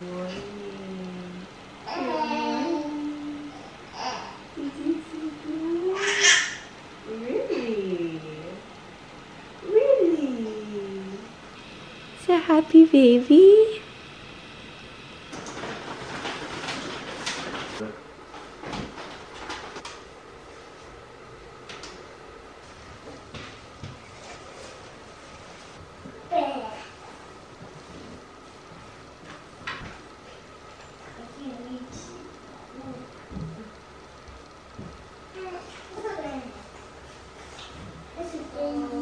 Really? Really? A happy baby? Sweet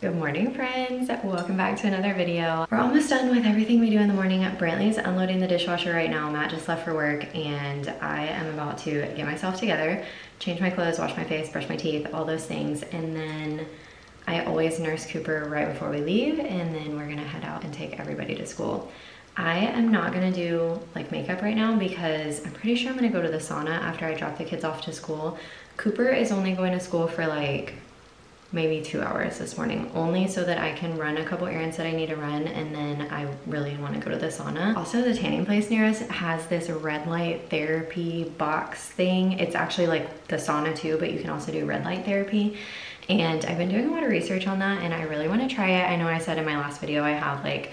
Good morning friends, welcome back to another video. We're almost done with everything we do in the morning. Brantley's unloading the dishwasher right now. Matt just left for work and I am about to get myself together, change my clothes, wash my face, brush my teeth, all those things. And then I always nurse Cooper right before we leave and then we're gonna head out and take everybody to school. I am not gonna do like makeup right now because I'm pretty sure I'm gonna go to the sauna after I drop the kids off to school. Cooper is only going to school for like maybe two hours this morning only so that I can run a couple errands that I need to run and then I really want to go to the sauna. Also the tanning place near us has this red light therapy box thing. It's actually like the sauna too but you can also do red light therapy and I've been doing a lot of research on that and I really want to try it. I know I said in my last video I have like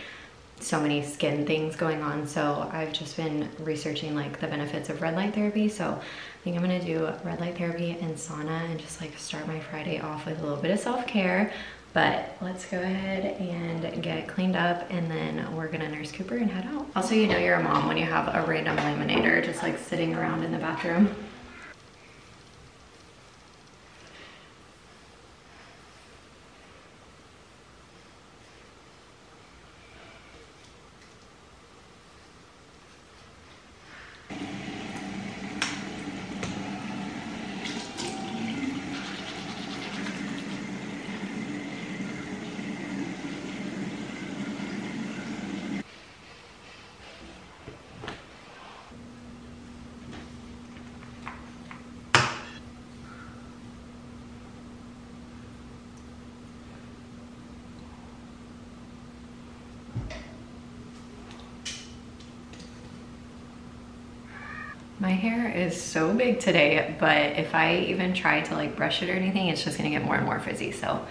so many skin things going on so I've just been researching like the benefits of red light therapy so think I'm gonna do red light therapy and sauna and just like start my Friday off with a little bit of self-care but let's go ahead and get cleaned up and then we're gonna nurse Cooper and head out. Also, you know you're a mom when you have a random laminator just like sitting around in the bathroom. My hair is so big today, but if I even try to like brush it or anything, it's just gonna get more and more frizzy. So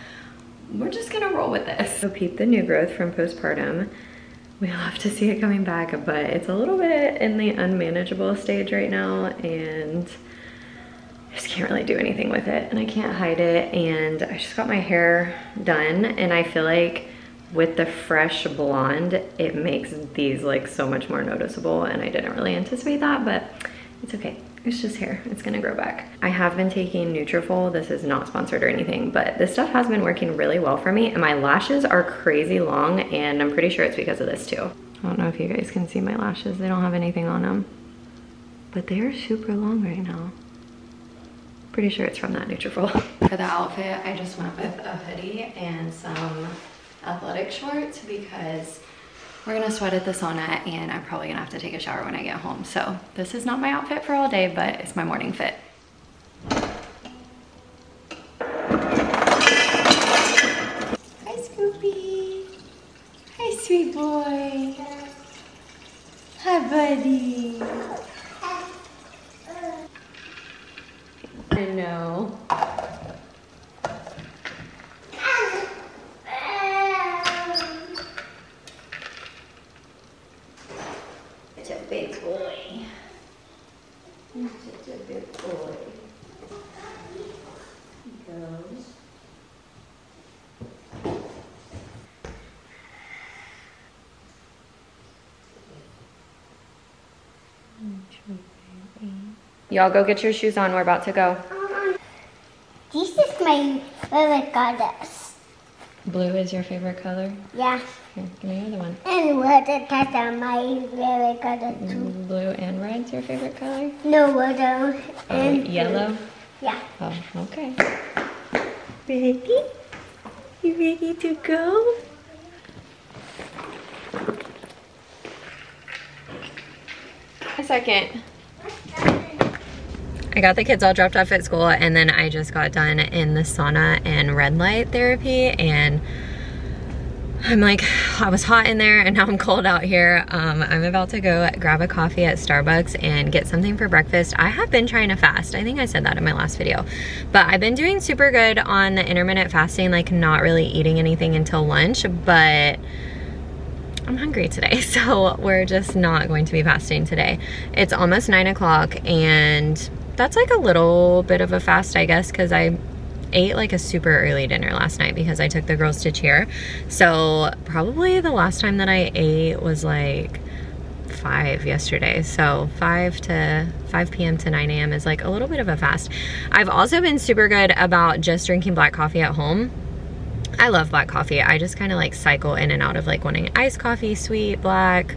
we're just gonna roll with this. So peep the new growth from postpartum. We love to see it coming back, but it's a little bit in the unmanageable stage right now and I just can't really do anything with it and I can't hide it. And I just got my hair done and I feel like with the fresh blonde, it makes these like so much more noticeable and I didn't really anticipate that, but it's okay. It's just hair, it's gonna grow back. I have been taking Nutrafol. This is not sponsored or anything, but this stuff has been working really well for me and my lashes are crazy long and I'm pretty sure it's because of this too. I don't know if you guys can see my lashes. They don't have anything on them, but they are super long right now. Pretty sure it's from that Nutrafol. For the outfit, I just went with a hoodie and some athletic shorts because we're gonna sweat at the sauna and I'm probably gonna have to take a shower when I get home. So this is not my outfit for all day, but it's my morning fit. Hi, Scoopy. Hi, sweet boy. Hi, buddy. I know. He's such a good boy. He goes. Y'all go get your shoes on. We're about to go. Um, this is my favorite goddess. Blue is your favorite color? Yeah. Here, give me the other one. And water are my favorite color mm, too. Blue and red's your favorite color? No water Oh, and yellow? Yeah. Oh, okay. Ready? You ready to go? A second. I got the kids all dropped off at school and then I just got done in the sauna and red light therapy and I'm like, I was hot in there and now I'm cold out here. Um, I'm about to go grab a coffee at Starbucks and get something for breakfast. I have been trying to fast. I think I said that in my last video. But I've been doing super good on the intermittent fasting, like not really eating anything until lunch, but I'm hungry today, so we're just not going to be fasting today. It's almost nine o'clock and that's like a little bit of a fast, I guess, because I ate like a super early dinner last night because I took the girls to cheer. So probably the last time that I ate was like five yesterday. So five to 5 p.m. to 9 a.m. is like a little bit of a fast. I've also been super good about just drinking black coffee at home. I love black coffee. I just kind of like cycle in and out of like wanting iced coffee, sweet, black,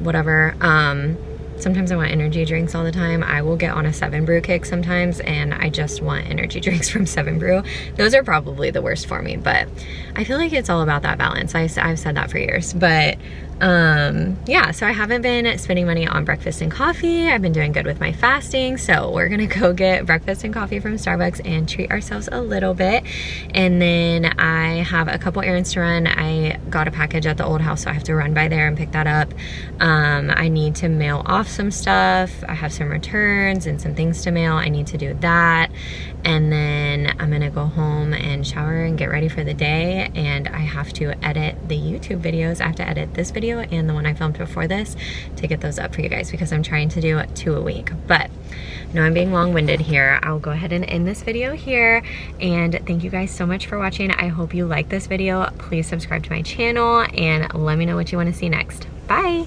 whatever. Um, sometimes I want energy drinks all the time. I will get on a Seven Brew kick sometimes and I just want energy drinks from Seven Brew. Those are probably the worst for me, but I feel like it's all about that balance. I, I've said that for years, but um, yeah, so I haven't been spending money on breakfast and coffee. I've been doing good with my fasting. So we're gonna go get breakfast and coffee from Starbucks and treat ourselves a little bit. And then I have a couple errands to run. I got a package at the old house, so I have to run by there and pick that up. Um, I need to mail off some stuff. I have some returns and some things to mail. I need to do that. And then I'm gonna go home and shower and get ready for the day. And I have to edit the YouTube videos. I have to edit this video and the one I filmed before this to get those up for you guys because I'm trying to do two a week. But know I'm being long-winded here. I'll go ahead and end this video here. And thank you guys so much for watching. I hope you like this video. Please subscribe to my channel and let me know what you wanna see next. Bye.